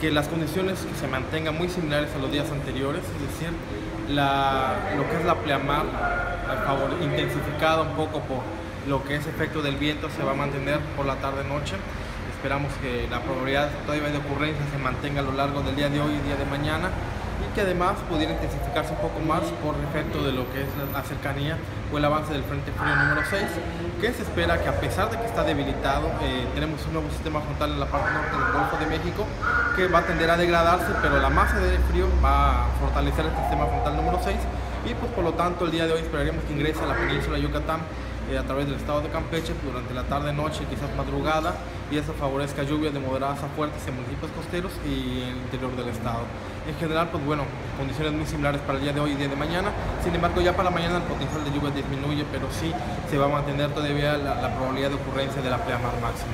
que las condiciones se mantengan muy similares a los días anteriores, es decir, lo que es la pleamar intensificada un poco por lo que es efecto del viento se va a mantener por la tarde-noche. Esperamos que la probabilidad todavía de ocurrencia se mantenga a lo largo del día de hoy y día de mañana y que además pudiera intensificarse un poco más por efecto de lo que es la cercanía o el avance del Frente Frío número 6, que se espera que a pesar de que está debilitado, eh, tenemos un nuevo sistema frontal en la parte norte del Golfo de México que va a tender a degradarse, pero la masa de frío va a fortalecer el sistema frontal número 6 y pues por lo tanto el día de hoy esperaríamos que ingrese a la península de Yucatán eh, a través del estado de Campeche durante la tarde, noche, quizás madrugada, y eso favorezca lluvias de moderadas a fuertes en municipios costeros y en el interior del estado. En general, pues bueno, condiciones muy similares para el día de hoy y día de mañana, sin embargo ya para mañana el potencial de lluvia disminuye, pero sí se va a mantener todavía la, la probabilidad de ocurrencia de la pleamar máxima.